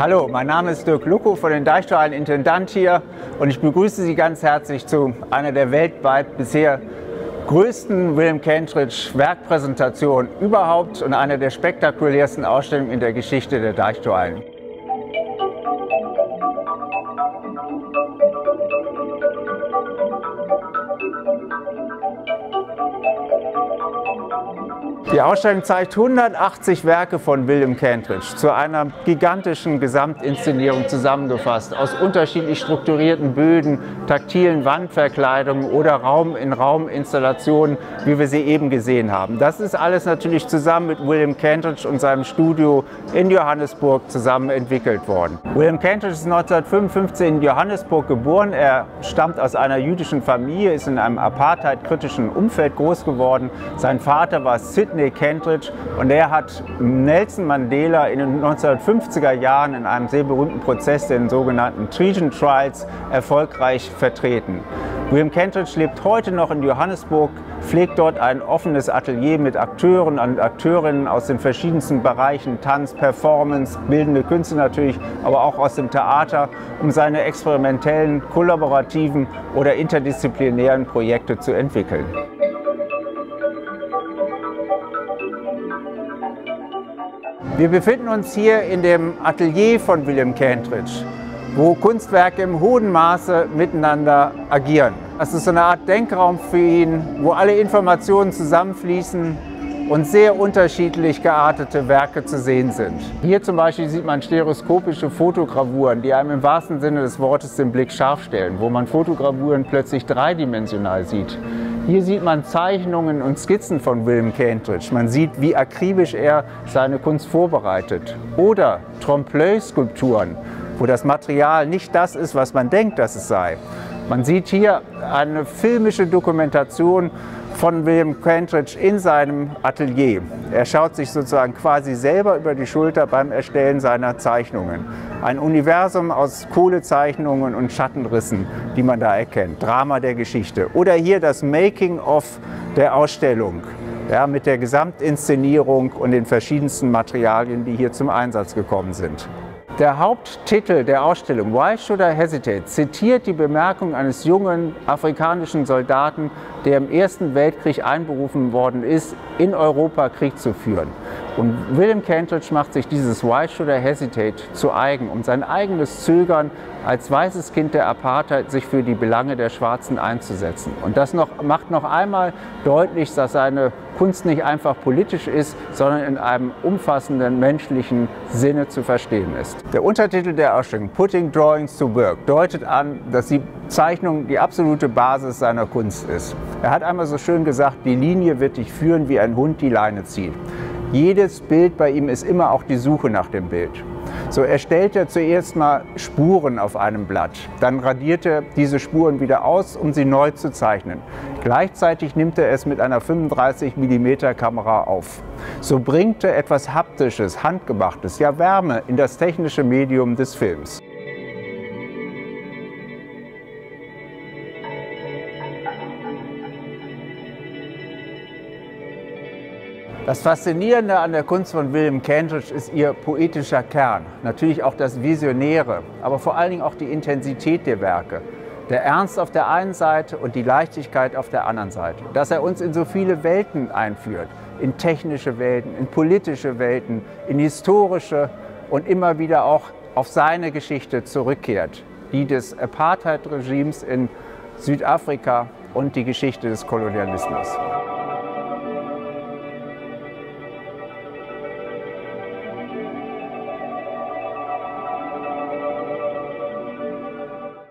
Hallo, mein Name ist Dirk Lucko von den Deichtorhallen Intendant hier und ich begrüße Sie ganz herzlich zu einer der weltweit bisher größten William Kentridge Werkpräsentationen überhaupt und einer der spektakulärsten Ausstellungen in der Geschichte der Deichtorhallen. Die Ausstellung zeigt 180 Werke von William Kentridge zu einer gigantischen Gesamtinszenierung zusammengefasst, aus unterschiedlich strukturierten Böden, taktilen Wandverkleidungen oder Raum-in-Raum-Installationen, wie wir sie eben gesehen haben. Das ist alles natürlich zusammen mit William Kentridge und seinem Studio in Johannesburg zusammen entwickelt worden. William Kentridge ist 1955 in Johannesburg geboren. Er stammt aus einer jüdischen Familie, ist in einem apartheidkritischen Umfeld groß geworden. Sein Vater war Sidney Kentridge und er hat Nelson Mandela in den 1950er Jahren in einem sehr berühmten Prozess, den sogenannten Trigen Trials, erfolgreich vertreten. William Kentridge lebt heute noch in Johannesburg, pflegt dort ein offenes Atelier mit Akteuren und Akteurinnen aus den verschiedensten Bereichen, Tanz, Performance, bildende Künste natürlich, aber auch aus dem Theater, um seine experimentellen, kollaborativen oder interdisziplinären Projekte zu entwickeln. Wir befinden uns hier in dem Atelier von William Kentridge, wo Kunstwerke im hohen Maße miteinander agieren. Das ist so eine Art Denkraum für ihn, wo alle Informationen zusammenfließen und sehr unterschiedlich geartete Werke zu sehen sind. Hier zum Beispiel sieht man stereoskopische Fotogravuren, die einem im wahrsten Sinne des Wortes den Blick scharf stellen, wo man Fotogravuren plötzlich dreidimensional sieht. Hier sieht man Zeichnungen und Skizzen von William Kentridge. Man sieht, wie akribisch er seine Kunst vorbereitet. Oder Trompe-l'œil-Skulpturen, wo das Material nicht das ist, was man denkt, dass es sei. Man sieht hier eine filmische Dokumentation von William Kentridge in seinem Atelier. Er schaut sich sozusagen quasi selber über die Schulter beim Erstellen seiner Zeichnungen. Ein Universum aus Kohlezeichnungen und Schattenrissen, die man da erkennt. Drama der Geschichte. Oder hier das Making-of der Ausstellung. Ja, mit der Gesamtinszenierung und den verschiedensten Materialien, die hier zum Einsatz gekommen sind. Der Haupttitel der Ausstellung Why Should I Hesitate zitiert die Bemerkung eines jungen afrikanischen Soldaten, der im Ersten Weltkrieg einberufen worden ist, in Europa Krieg zu führen. Und William Kentridge macht sich dieses Why Should I Hesitate zu eigen, um sein eigenes Zögern als weißes Kind der Apartheid sich für die Belange der Schwarzen einzusetzen. Und das noch, macht noch einmal deutlich, dass seine Kunst nicht einfach politisch ist, sondern in einem umfassenden menschlichen Sinne zu verstehen ist. Der Untertitel der Ausstellung, Putting Drawings to Work, deutet an, dass die Zeichnung die absolute Basis seiner Kunst ist. Er hat einmal so schön gesagt, die Linie wird dich führen, wie ein Hund die Leine zieht. Jedes Bild bei ihm ist immer auch die Suche nach dem Bild. So erstellt er zuerst mal Spuren auf einem Blatt. Dann radiert er diese Spuren wieder aus, um sie neu zu zeichnen. Gleichzeitig nimmt er es mit einer 35 mm Kamera auf. So bringt er etwas Haptisches, Handgemachtes, ja Wärme in das technische Medium des Films. Das Faszinierende an der Kunst von William Kentridge ist ihr poetischer Kern, natürlich auch das Visionäre, aber vor allen Dingen auch die Intensität der Werke. Der Ernst auf der einen Seite und die Leichtigkeit auf der anderen Seite. Dass er uns in so viele Welten einführt, in technische Welten, in politische Welten, in historische und immer wieder auch auf seine Geschichte zurückkehrt, die des Apartheid-Regimes in Südafrika und die Geschichte des Kolonialismus.